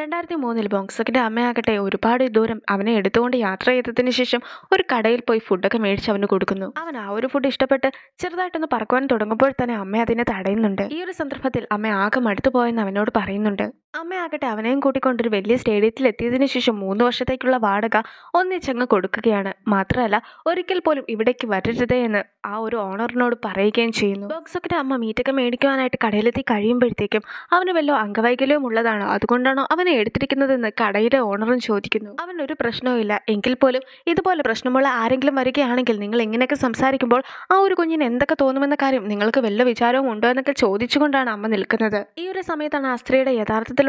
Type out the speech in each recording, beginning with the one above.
രണ്ടായിരത്തി മൂന്നിൽ ബോങ്സക്കിന്റെ അമ്മയാകട്ടെ ഒരുപാട് ദൂരം അവനെ എടുത്തുകൊണ്ട് യാത്ര ചെയ്തതിന് ശേഷം ഒരു കടയിൽ പോയി ഫുഡൊക്കെ മേടിച്ച് അവന് കൊടുക്കുന്നു. അവൻ ആ ഒരു ഫുഡ് ഇഷ്ടപ്പെട്ട് ചെറുതായിട്ടൊന്ന് പറക്കുവാൻ തുടങ്ങുമ്പോൾ തന്നെ അമ്മ അതിനെ തടയുന്നുണ്ട്. ഈ ഒരു സന്ദർഭത്തിൽ അമ്മ ആകെ മടുത്തു പോയെന്ന് അവനോട് പറയുന്നുണ്ട്. അമ്മയാകട്ടെ അവനെയും കൂട്ടിക്കൊണ്ട് ഒരു വലിയ സ്റ്റേഡിയത്തിൽ എത്തിയതിനു ശേഷം മൂന്ന് വർഷത്തേക്കുള്ള വാടക ഒന്നിച്ചങ്ങ് കൊടുക്കുകയാണ്. മാത്രമല്ല ഒരിക്കൽ പോലും ഇവിടേക്ക് വരരുതേ എന്ന് ആ ഒരു ഓണറിനോട് പറയുകയും ചെയ്യുന്നു. ബോക്സൊക്കെ അമ്മ മീറ്റൊക്കെ മേടിക്കുവാനായിട്ട് കടയിലെത്തി കഴിയുമ്പോഴത്തേക്കും അവന് വല്ല അംഗവൈകല്യവും ഉള്ളതാണോ. അതുകൊണ്ടാണോ അവനെ എടുത്തിരിക്കുന്നതെന്ന് കടയുടെ ഓണറും ചോദിക്കുന്നു. അവൻ ഒരു പ്രശ്നവുമില്ല എങ്കിൽ പോലും ഇതുപോലെ പ്രശ്നമുള്ള ആരെങ്കിലും വരികയാണെങ്കിൽ നിങ്ങൾ ഇങ്ങനെയൊക്കെ സംസാരിക്കുമ്പോൾ ആ ഒരു കുഞ്ഞിന് എന്തൊക്കെ തോന്നുമെന്ന കാര്യം നിങ്ങൾക്ക് വല്ല വിചാരവും ഉണ്ടോ എന്നൊക്കെ ചോദിച്ചുകൊണ്ടാണ് അമ്മ നിൽക്കുന്നത്. ഈ ഒരു സമയത്താണ് ആ സ്ത്രീയുടെ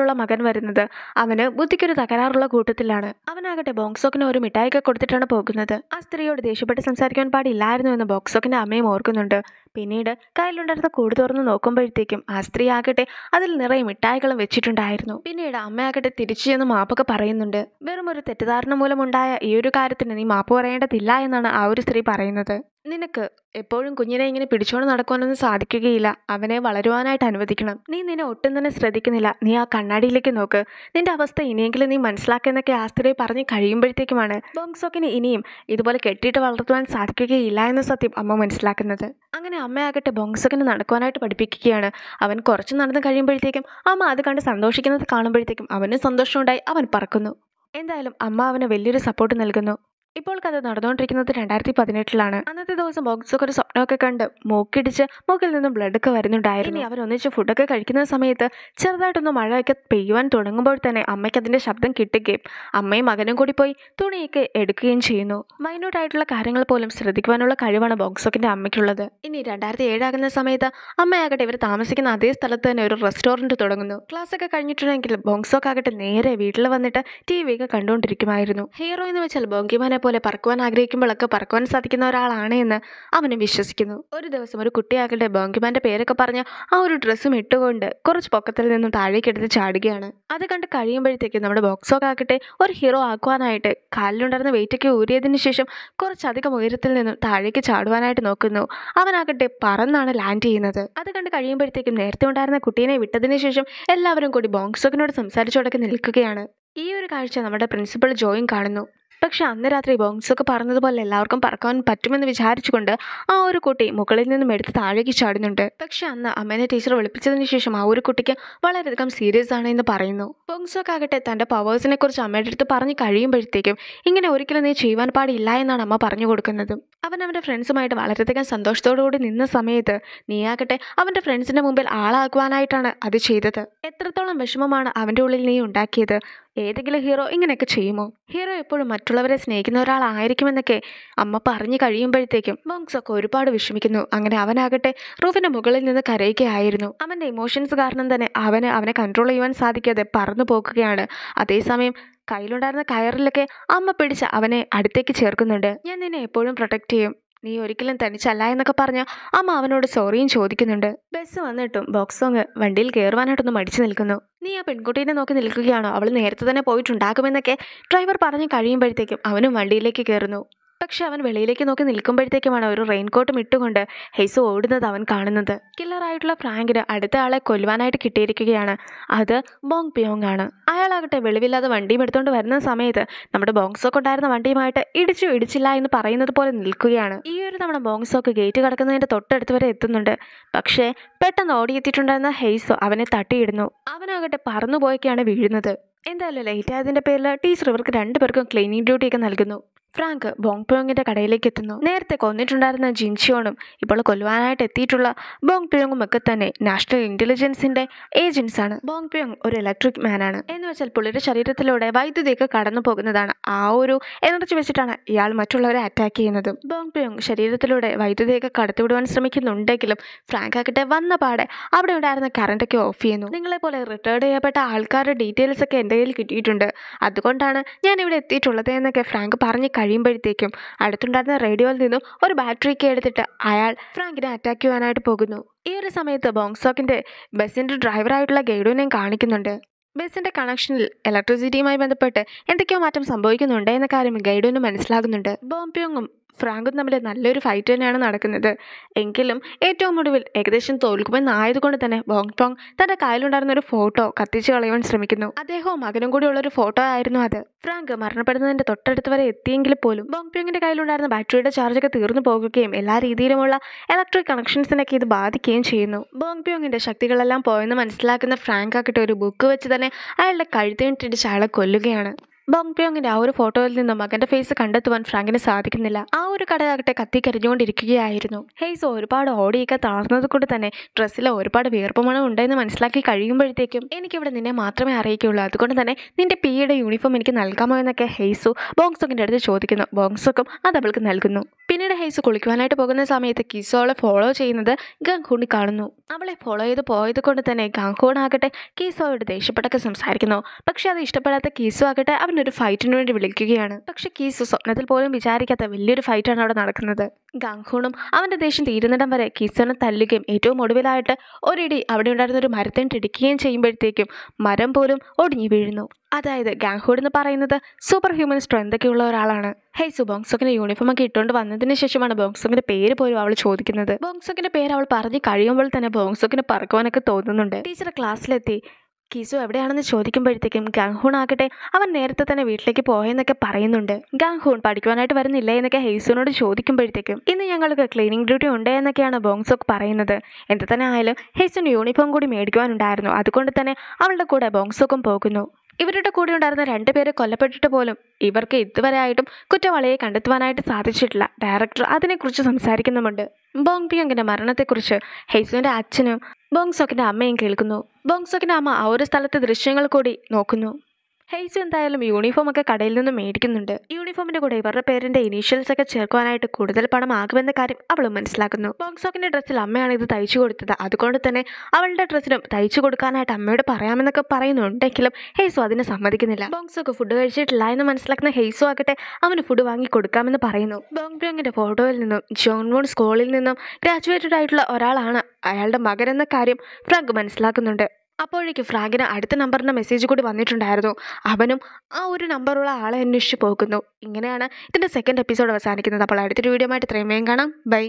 യഥാർത്ഥത്തിലുള്ള മകൻ വരുന്നത്. അവന് ബുദ്ധിക്കൊരു തകരാറുള്ള കൂട്ടത്തിലാണ്. അവനാകട്ടെ ബോക്സോക്കിന് ഒരു മിഠായിയൊക്കെ കൊടുത്തിട്ടാണ് പോകുന്നത്. ആ സ്ത്രീയോട് ദേഷ്യപ്പെട്ട് സംസാരിക്കാൻ പാടില്ലായിരുന്നു എന്ന് ബോക്സോക്കിന്റെ അമ്മയും ഓർക്കുന്നുണ്ട്. പിന്നീട് കയ്യിലുണ്ടായിരുന്ന കൂട് തുറന്ന് നോക്കുമ്പോഴത്തേക്കും ആ സ്ത്രീ ആകട്ടെ അതിൽ നിറയെ മിഠായികളും വെച്ചിട്ടുണ്ടായിരുന്നു. പിന്നീട് അമ്മയാകട്ടെ തിരിച്ചു ചെന്ന് മാപ്പൊക്കെ പറയുന്നുണ്ട്. വെറും ഒരു തെറ്റിദ്ധാരണ മൂലമുണ്ടായ ഈ ഒരു കാര്യത്തിന് നീ മാപ്പ് പറയേണ്ടതില്ല എന്നാണ് ആ ഒരു സ്ത്രീ പറയുന്നത്. നിനക്ക് എപ്പോഴും കുഞ്ഞിനെ ഇങ്ങനെ പിടിച്ചോണ്ട് നടക്കുവാനൊന്നും സാധിക്കുകയില്ല. അവനെ വളരുവാനായിട്ട് അനുവദിക്കണം. നീ നിന്നെ ഒട്ടും തന്നെ ശ്രദ്ധിക്കുന്നില്ല. നീ ആ കണ്ണാടിയിലേക്ക് നോക്ക്. നിന്റെ അവസ്ഥ ഇനിയെങ്കിലും നീ മനസ്സിലാക്കുന്നൊക്കെ ആ സ്ത്രീ പറഞ്ഞ് കഴിയുമ്പോഴത്തേക്കുമാണ്. ബോങ്സോക്കിന് ഇനിയും ഇതുപോലെ കെട്ടിയിട്ട് വളർത്തുവാൻ സാധിക്കുകയില്ല എന്ന സത്യം അമ്മ മനസ്സിലാക്കുന്നത്. അങ്ങനെ അമ്മയാകട്ടെ ബോങ്സോക്കിന് നടക്കുവാനായിട്ട് പഠിപ്പിക്കുകയാണ്. അവൻ കുറച്ച് നടന്ന് കഴിയുമ്പോഴത്തേക്കും അമ്മ അത് കണ്ട് സന്തോഷിക്കുന്നത് കാണുമ്പോഴത്തേക്കും അവനും സന്തോഷമുണ്ടായി. അവൻ പറക്കുന്നു. എന്തായാലും അമ്മ അവന് വലിയൊരു സപ്പോർട്ട് നൽകുന്നു. ഇപ്പോൾ കഥ നടന്നുകൊണ്ടിരിക്കുന്നത് രണ്ടായിരത്തി പതിനെട്ടിലാണ് അന്നത്തെ ദിവസം ബോക്സൊക്കെ ഒരു സ്വപ്നമൊക്കെ കണ്ട് മൂക്കിടിച്ച് മൂക്കിൽ നിന്നും ബ്ലഡ് ഒക്കെ വരുന്നുണ്ടായിരുന്നു. ഇനി അവരൊന്നിച്ച് ഫുഡൊക്കെ കഴിക്കുന്ന സമയത്ത് ചെറുതായിട്ടൊന്ന് മഴയൊക്കെ പെയ്യുവാൻ തുടങ്ങുമ്പോൾ തന്നെ അമ്മയ്ക്ക് അതിന്റെ ശബ്ദം കിട്ടുകയും അമ്മയും മകനും കൂടി പോയി തുണിയൊക്കെ എടുക്കുകയും ചെയ്യുന്നു. മൈന്യൂട്ടായിട്ടുള്ള കാര്യങ്ങൾ പോലും ശ്രദ്ധിക്കുവാനുള്ള കഴിവാണ് ബോക്സൊക്കിന്റെ അമ്മയ്ക്കുള്ളത്. ഇനി രണ്ടായിരത്തി ഏഴാകുന്ന സമയത്ത് അമ്മയാകട്ടെ ഇവർ താമസിക്കുന്ന അതേ സ്ഥലത്ത് തന്നെ ഒരു റെസ്റ്റോറന്റ് തുടങ്ങുന്നു. ക്ലാസ്സൊക്കെ കഴിഞ്ഞിട്ടുണ്ടെങ്കിൽ ബോങ്സോക്ക് ആകട്ടെ നേരെ വീട്ടിൽ വന്നിട്ട് ടി വി ഒക്കെ കണ്ടുകൊണ്ടിരിക്കുമായിരുന്നു. ഹീറോ എന്ന് വെച്ചാൽ ബോങ്കിമാനെ പോലെ പറക്കുവാൻ ആഗ്രഹിക്കുമ്പോഴൊക്കെ പറക്കുവാൻ സാധിക്കുന്ന ഒരാളാണ് എന്ന് അവന് വിശ്വസിക്കുന്നു. ഒരു ദിവസം ഒരു കുട്ടിയാകട്ടെ ബോങ്കിമാന്റെ പേരൊക്കെ പറഞ്ഞ് ആ ഒരു ഡ്രസ്സും ഇട്ടുകൊണ്ട് കുറച്ച് പൊക്കത്തിൽ നിന്നും താഴേക്കെടുത്ത് ചാടുകയാണ്. അത് കണ്ട് കഴിയുമ്പോഴത്തേക്കും നമ്മുടെ ബോക്സോക്ക് ആക്കട്ടെ ഒരു ഹീറോ ആക്കുവാനായിട്ട് കാലിലുണ്ടായിരുന്ന വെയിറ്റൊക്കെ ഊരിയതിന് ശേഷം കുറച്ചധികം ഉയരത്തിൽ നിന്നും താഴേക്ക് ചാടുവാനായിട്ട് നോക്കുന്നു. അവനാകട്ടെ പറന്നാണ് ലാൻഡ് ചെയ്യുന്നത്. അത് കണ്ട് കഴിയുമ്പോഴത്തേക്കും നേരത്തെ ഉണ്ടായിരുന്ന കുട്ടീനെ വിട്ടതിന് ശേഷം എല്ലാവരും കൂടി ബോങ്സോക്കിനോട് സംസാരിച്ചോടൊക്കെ നിൽക്കുകയാണ്. ഈ ഒരു കാഴ്ച നമ്മുടെ പ്രിൻസിപ്പൾ ജോയിൻ കാണുന്നു. പക്ഷെ അന്ന് രാത്രി ബോങ്സൊക്കെ പറഞ്ഞതുപോലെ എല്ലാവർക്കും പറക്കാൻ പറ്റുമെന്ന് വിചാരിച്ചുകൊണ്ട് ആ ഒരു കുട്ടി മുകളിൽ നിന്നും എടുത്ത് താഴേക്ക് ചാടുന്നുണ്ട്. പക്ഷെ അന്ന് അമ്മേനെ ടീച്ചർ വിളിപ്പിച്ചതിന് ശേഷം ആ ഒരു കുട്ടിക്ക് വളരെയധികം സീരിയസ് ആണ് എന്ന് പറയുന്നു. ബോങ്സൊക്കെ ആകട്ടെ തന്റെ പവേഴ്സിനെ കുറിച്ച് അമ്മയുടെ അടുത്ത് പറഞ്ഞ് കഴിയുമ്പോഴത്തേക്കും ഇങ്ങനെ ഒരിക്കലും നീ ചെയ്യുവാൻ പാടില്ല എന്നാണ് അമ്മ പറഞ്ഞു കൊടുക്കുന്നത്. അവൻ അവന്റെ ഫ്രണ്ട്സുമായിട്ട് വളരെയധികം സന്തോഷത്തോടുകൂടി നിന്ന സമയത്ത് നീ ആകട്ടെ അവന്റെ ഫ്രണ്ട്സിന്റെ മുമ്പിൽ ആളാക്കുവാനായിട്ടാണ് അത് ചെയ്തത്. എത്രത്തോളം വിഷമമാണ് അവന്റെ ഉള്ളിൽ നീ ഉണ്ടാക്കിയത്. ഏതെങ്കിലും ഹീറോ ഇങ്ങനെയൊക്കെ ചെയ്യുമോ? ഹീറോ എപ്പോഴും മറ്റുള്ളവരെ സ്നേഹിക്കുന്ന ഒരാളായിരിക്കുമെന്നൊക്കെ അമ്മ പറഞ്ഞു കഴിയുമ്പോഴത്തേക്കും മോങ്സ് ഒക്കെ ഒരുപാട് വിഷമിക്കുന്നു. അങ്ങനെ അവനാകട്ടെ റൂഫിന്റെ മുകളിൽ നിന്ന് കരയുകയായിരുന്നു. അവന്റെ ഇമോഷൻസ് കാരണം തന്നെ അവന് അവനെ കൺട്രോൾ ചെയ്യുവാൻ സാധിക്കാതെ പറന്നു പോക്കുകയാണ് അതേസമയം കയ്യിലുണ്ടായിരുന്ന കയറിലൊക്കെ അമ്മ പിടിച്ച് അവനെ അടുത്തേക്ക് ചേർക്കുന്നുണ്ട്. ഞാൻ നിന്നെ എപ്പോഴും പ്രൊട്ടക്റ്റ് ചെയ്യും. നീ ഒരിക്കലും തനിച്ചല്ല എന്നൊക്കെ പറഞ്ഞ് അമ്മ അവനോട് സോറിയും ചോദിക്കുന്നുണ്ട്. ബസ് വന്നിട്ടും ബോക്സോങ് വണ്ടിയിൽ കയറുവാനായിട്ടൊന്ന് മടിച്ചു നിൽക്കുന്നു. നീ ആ പെൺകുട്ടീനെ നോക്കി നിൽക്കുകയാണോ? അവൾ നേരത്തെ തന്നെ പോയിട്ടുണ്ടാകുമെന്നൊക്കെ ഡ്രൈവർ പറഞ്ഞു കഴിയുമ്പോഴത്തേക്കും അവനും വണ്ടിയിലേക്ക് കയറുന്നു പക്ഷെ അവൻ വെളിയിലേക്ക് നോക്കി നിൽക്കുമ്പോഴത്തേക്കുമാണ് ഒരു റെയിൻകോട്ടും ഇട്ടുകൊണ്ട് ഹെയ്സ് ഓടുന്നത് അവൻ കാണുന്നത്. കില്ലറായിട്ടുള്ള ഫ്രാങ്കിന് അടുത്ത ആളെ കൊല്ലുവാനായിട്ട് കിട്ടിയിരിക്കുകയാണ്. അത് ബോങ് പിയോങ് ആണ്. അയാളാകട്ടെ വെളിവില്ലാതെ വണ്ടിയും എടുത്തുകൊണ്ട് വരുന്ന സമയത്ത് നമ്മുടെ ബോങ്സോക്ക് ഉണ്ടായിരുന്ന വണ്ടിയുമായിട്ട് ഇടിച്ചു ഇടിച്ചില്ല എന്ന് പറയുന്നത് പോലെ നിൽക്കുകയാണ്. ഈ ഒരു തവണ ബോങ്സോക്ക് ഗേറ്റ് കടക്കുന്നതിന്റെ തൊട്ടടുത്ത് വരെ എത്തുന്നുണ്ട്. പക്ഷേ പെട്ടെന്ന് ഓടിയെത്തിയിട്ടുണ്ടായിരുന്ന ഹെയ്സോ അവനെ തട്ടിയിടുന്നു. അവനാകട്ടെ പറന്നുപോയൊക്കെയാണ് വീഴുന്നത്. എന്തായാലും ലേറ്റ് ആയതിന്റെ പേരിൽ ടീച്ചർ ഇവർക്ക് രണ്ടുപേർക്കും ക്ലീനിങ് ഡ്യൂട്ടിയൊക്കെ നൽകുന്നു. ഫ്രാങ്ക് ബോങ് പ്യോങ്ങിന്റെ കടയിലേക്ക് എത്തുന്നു നേരത്തെ കൊന്നിട്ടുണ്ടായിരുന്ന ജിൻഷിയോണും ഇപ്പോൾ കൊല്ലുവാനായിട്ട് എത്തിയിട്ടുള്ള ബോങ് പ്യോങ്ങും ഒക്കെ തന്നെ നാഷണൽ ഇന്റലിജൻസിന്റെ ഏജൻസ് ആണ് ബോങ് പ്യോങ് ഒരു ഇലക്ട്രിക് മാൻ ആണ് എന്ന് വെച്ചാൽ പുള്ളിയുടെ ശരീരത്തിലൂടെ വൈദ്യുതിയൊക്കെ കടന്നു പോകുന്നതാണ് ആ ഒരു എനർജി വെച്ചിട്ടാണ് ഇയാൾ മറ്റുള്ളവരെ അറ്റാക്ക് ചെയ്യുന്നത്. ബോങ് പ്യോങ് ശരീരത്തിലൂടെ വൈദ്യുതിയൊക്കെ കടത്തിവിടുവാൻ ശ്രമിക്കുന്നുണ്ടെങ്കിലും ഫ്രാങ്ക് ആക്കട്ടെ വന്ന പാടെ അവിടെ ഉണ്ടായിരുന്ന കറണ്ടൊക്കെ ഓഫ് ചെയ്യുന്നു. നിങ്ങളെ പോലെ റിട്ടയർഡ് ചെയ്യപ്പെട്ട ആൾക്കാരുടെ ഡീറ്റെയിൽസ് ഒക്കെ എന്തെങ്കിലും കിട്ടിയിട്ടുണ്ട്. അതുകൊണ്ടാണ് ഞാൻ ഇവിടെ എത്തിയിട്ടുള്ളത് എന്നൊക്കെ ഫ്രാങ്ക് പറഞ്ഞ് കഴിയുമ്പോഴത്തേക്കും അടുത്തുണ്ടായിരുന്ന റേഡിയോയിൽ നിന്നും ഒരു ബാറ്ററി എടുത്തിട്ട് അയാൾ ഫ്രാങ്കിനെ അറ്റാക്ക് ചെയ്യാനായിട്ട് പോകുന്നു. ഈ ഒരു സമയത്ത് ബോങ്സോക്കിന്റെ ബസ്സിന്റെ ഡ്രൈവറായിട്ടുള്ള ഗൈഡുവിനെയും കാണിക്കുന്നുണ്ട്. ബസ്സിന്റെ കണക്ഷനിൽ ഇലക്ട്രിസിറ്റിയുമായി ബന്ധപ്പെട്ട് എന്തൊക്കെയോ മാറ്റം സംഭവിക്കുന്നുണ്ട് എന്ന കാര്യം ഗൈഡുവിന് മനസ്സിലാകുന്നുണ്ട്. ബോംപ്യോങ്ങും ഫ്രാങ്കും തമ്മിൽ നല്ലൊരു ഫൈറ്റ് തന്നെയാണ് നടക്കുന്നത്. എങ്കിലും ഏറ്റവും ഒടുവിൽ ഏകദേശം തോൽക്കുമെന്നായതുകൊണ്ട് തന്നെ ബോങ് ടോങ് തന്റെ കയ്യിലുണ്ടായിരുന്ന ഒരു ഫോട്ടോ കത്തിച്ച് കളയുവാൻ ശ്രമിക്കുന്നു. അദ്ദേഹവും മകനും കൂടിയുള്ള ഒരു ഫോട്ടോ ആയിരുന്നു അത്. ഫ്രാങ്ക് മരണപ്പെടുന്നതിന്റെ തൊട്ടടുത്ത് വരെ എത്തിയെങ്കിൽ പോലും ബോങ് ടോങ്ങിന്റെ കയ്യിലുണ്ടായിരുന്ന ബാറ്ററിയുടെ ചാർജൊക്കെ തീർന്നു പോകുകയും എല്ലാ രീതിയിലുമുള്ള ഇലക്ട്രിക് കണക്ഷൻസിനൊക്കെ ഇത് ബാധിക്കുകയും ചെയ്യുന്നു. ബോങ് ടോങ്ങിന്റെ ശക്തികളെല്ലാം പോയെന്ന് മനസ്സിലാക്കുന്ന ഫ്രാങ്ക് ആക്കിട്ട് ഒരു ബുക്ക് വെച്ച് തന്നെ അയാളുടെ കഴുത്തിനിട്ടിടിച്ച് അയാളെ കൊല്ലുകയാണ്. ബോങ് പ്യോങ്ങിന്റെ ആ ഒരു ഫോട്ടോയിൽ നിന്ന് മകന്റെ ഫേസ് കണ്ടെത്തുവാൻ ഫ്രാങ്കിന് സാധിക്കുന്നില്ല. ആ ഒരു കടയാകട്ടെ കത്തിക്കരിഞ്ഞുകൊണ്ടിരിക്കുകയായിരുന്നു ഹെയ്സ് ഒരുപാട് ഓടിയൊക്കെ താഴ്ന്നത് കൊണ്ട് തന്നെ ഡ്രസ്സിൽ ഒരുപാട് വീർപ്പമണം ഉണ്ടെന്ന് മനസ്സിലാക്കി കഴിയുമ്പോഴത്തേക്കും എനിക്കിവിടെ നിന്നെ മാത്രമേ അറിയിക്കുള്ളൂ അതുകൊണ്ട് തന്നെ നിന്റെ പിയുടെ യൂണിഫോം എനിക്ക് നൽകാമോ എന്നൊക്കെ ഹെയ്സു ബോങ്സുക്കിന്റെ അടുത്ത് ചോദിക്കുന്നു. ബോങ്സോക്കും അത് അവൾക്ക് നൽകുന്നു. പിന്നീട് ഹെയ്സ് കുളിക്കുവാനായിട്ട് പോകുന്ന സമയത്ത് കിസോളെ ഫോളോ ചെയ്യുന്നത് ഗംഗൂണി കാണുന്നു. അവളെ ഫോളോ ചെയ്ത് പോയത് കൊണ്ട് തന്നെ ഗംഗൂണാകട്ടെ ആകട്ടെ കീസോയോട് ദേഷ്യപ്പെട്ടൊക്കെ സംസാരിക്കുന്നു. പക്ഷെ അത് ഇഷ്ടപ്പെടാത്ത കിസോ ആകട്ടെ അവനൊരു ഫൈറ്റിന് വേണ്ടി വിളിക്കുകയാണ്. പക്ഷെ കീസു സ്വപ്നത്തിൽ പോലും വിചാരിക്കാത്ത വലിയൊരു ഫൈറ്റാണ് അവിടെ നടക്കുന്നത്. ഗാംഗൂണും അവന്റെ ദേഷ്യം തീരുന്നിടം വരെ കീസുവിനെ തല്ലുകയും ഏറ്റവും ഒടുവിലായിട്ട് ഒരിടി അവിടെ ഉണ്ടായിരുന്ന ഒരു മരത്തിന് ഇടിക്കുകയും ചെയ്യുമ്പോഴത്തേക്കും മരം പോലും ഒടിഞ്ഞു വീഴുന്നു. അതായത് ഗാങ്ഹൂഡ് എന്ന് പറയുന്നത് സൂപ്പർ ഹ്യൂമൻ സ്ട്രെങ്ത് ഒക്കെ ഉള്ള ഒരാളാണ്. ഹേയ് ബോങ്സോക്കിന്റെ യൂണിഫോം ഒക്കെ ഇട്ടുകൊണ്ട് വന്നതിന് ശേഷമാണ് ബോങ്സോക്കിന്റെ പേര് പോലും അവൾ ചോദിക്കുന്നത്. ബോങ്സോക്കിന്റെ പേര് അവൾ പറഞ്ഞു കഴിയുമ്പോൾ തന്നെ ബോങ്സോക്കിന് പറക്കുവാനൊക്കെ തോന്നുന്നുണ്ട്. ടീച്ചർ ക്ലാസ്സിലെത്തി കിസു എവിടെയാണെന്ന് ചോദിക്കുമ്പോഴത്തേക്കും ഗംഹൂൺ ആകട്ടെ അവൻ നേരത്തെ തന്നെ വീട്ടിലേക്ക് പോയെന്നൊക്കെ പറയുന്നുണ്ട്. ഗംഹൂൺ പഠിക്കുവാനായിട്ട് വരുന്നില്ലേ എന്നൊക്കെ ഹെയ്സുവിനോട് ചോദിക്കുമ്പോഴത്തേക്കും ഇന്ന് ഞങ്ങൾക്ക് ക്ലീനിങ് ഡ്യൂട്ടി ഉണ്ട് എന്നൊക്കെയാണ് ബോങ്സോക്ക് പറയുന്നത്. എന്ത് തന്നെ ആയാലും ഹെയ്സിന് യൂണിഫോം കൂടി മേടിക്കുവാനുണ്ടായിരുന്നു. അതുകൊണ്ട് തന്നെ അവളുടെ കൂടെ ബോങ്സോക്കും പോകുന്നു. ഇവരുടെ കൂടെ ഉണ്ടായിരുന്ന രണ്ടുപേരെ കൊല്ലപ്പെട്ടിട്ട് പോലും ഇവർക്ക് ഇതുവരെ ആയിട്ടും കുറ്റവാളിയെ കണ്ടെത്തുവാനായിട്ട് സാധിച്ചിട്ടില്ല. ഡയറക്ടർ അതിനെക്കുറിച്ച് സംസാരിക്കുന്നുമുണ്ട്. ബോങ് പിയോങ്ങിന്റെ മരണത്തെക്കുറിച്ച് ഹെയ്സുവിന്റെ അച്ഛനും ബോങ് സോക്കിന്റെ അമ്മയും കേൾക്കുന്നു. ബോങ് സോക്കിന്റെ അമ്മ ആ ഒരു സ്ഥലത്തെ ദൃശ്യങ്ങൾ കൂടി നോക്കുന്നു. ഹെയ്സു എന്തായാലും യൂണിഫോം ഒക്കെ കടയിൽ നിന്ന് മേടിക്കുന്നുണ്ട്. യൂണിഫോമിന്റെ കൂടെ ഇവരുടെ പേരിന്റെ ഇനീഷ്യൽസ് ഒക്കെ ചേർക്കുവാനായിട്ട് കൂടുതൽ പണം ആകുമെന്ന കാര്യം അവളും മനസ്സിലാക്കുന്നു. ബോക്സോക്കിന്റെ ഡ്രസ്സിൽ അമ്മയാണ് ഇത് തയ്ച്ചു കൊടുത്തത്. അതുകൊണ്ട് തന്നെ അവളുടെ ഡ്രസ്സിലും തയ്ച്ചു കൊടുക്കാനായിട്ട് അമ്മയോട് പറയാമെന്നൊക്കെ പറയുന്നുണ്ടെങ്കിലും ഹെയ്സു അതിനെ സമ്മതിക്കുന്നില്ല. ബോങ്സോക്ക് ഫുഡ് കഴിച്ചിട്ടില്ല എന്ന് മനസ്സിലാക്കുന്ന ഹെയ്സു ആകട്ടെ അവന് ഫുഡ് വാങ്ങി കൊടുക്കാമെന്ന് പറയുന്നു. ബോങ് ബ്യോങ്ങിന്റെ ഫോട്ടോയിൽ നിന്നും ജോൺ വോൺ സ്കൂളിൽ നിന്നും ഗ്രാജുവേറ്റഡ് ആയിട്ടുള്ള ഒരാളാണ് അയാളുടെ മകൻ എന്ന കാര്യം ഫ്രാങ്ക് മനസ്സിലാക്കുന്നുണ്ട്. അപ്പോഴേക്ക് ഫ്രാങ്കിന് അടുത്ത നമ്പറിന്റെ മെസ്സേജ് കൂടി വന്നിട്ടുണ്ടായിരുന്നു. അവനും ആ ഒരു നമ്പറുള്ള ആളെ അന്വേഷിച്ച് പോകുന്നു ഇങ്ങനെയാണ് ഇതിന്റെ സെക്കൻഡ് എപ്പിസോഡ് അവസാനിക്കുന്നത്. അപ്പോൾ അടുത്തൊരു വീഡിയോ ആയിട്ട് ഇത്രയും വേഗം കാണാം. ബൈ